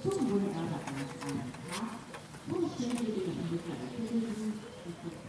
Zum Wohl aller Anfragen. Vorstellungen und Literatur.